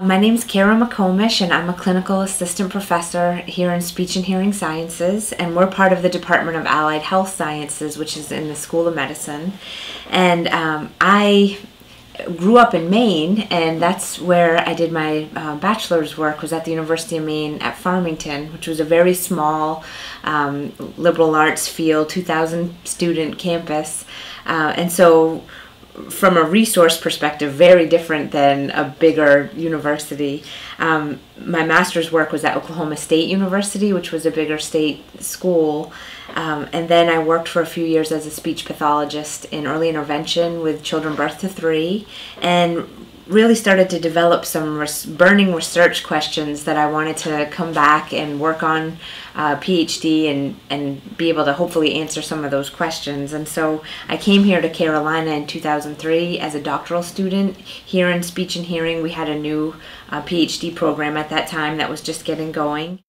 My name is Cara McComish, and I'm a clinical assistant professor here in Speech and Hearing Sciences, and we're part of the Department of Allied Health Sciences, which is in the School of Medicine. And um, I grew up in Maine, and that's where I did my uh, bachelor's work. Was at the University of Maine at Farmington, which was a very small um, liberal arts field, 2,000 student campus, uh, and so from a resource perspective, very different than a bigger university. Um, my master's work was at Oklahoma State University, which was a bigger state school. Um, and then I worked for a few years as a speech pathologist in early intervention with children birth to three. And really started to develop some res- burning research questions that I wanted to come back and work on uh, PhD and, and be able to hopefully answer some of those questions. And so I came here to Carolina in 2003 as a doctoral student here in speech and hearing. We had a new uh, PhD program at that time that was just getting going.